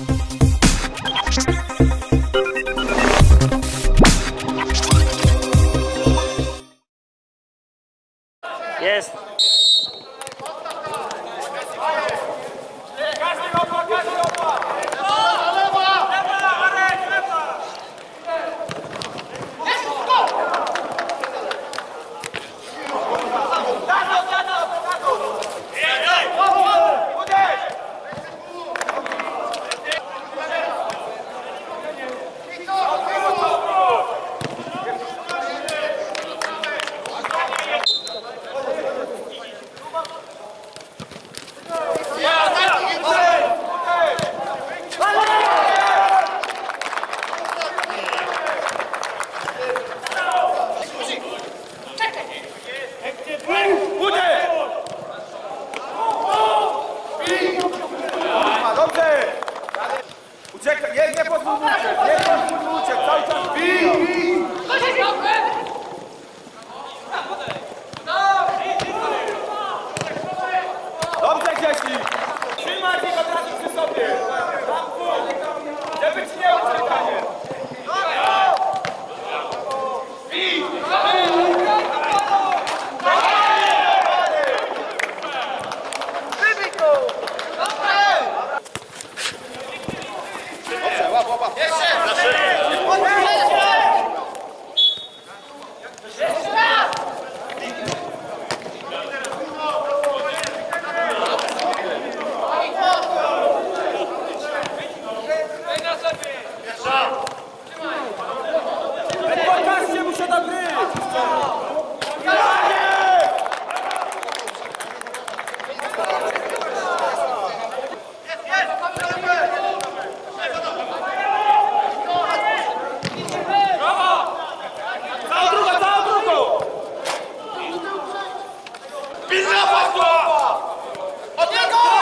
Música Без опасно! Ответ!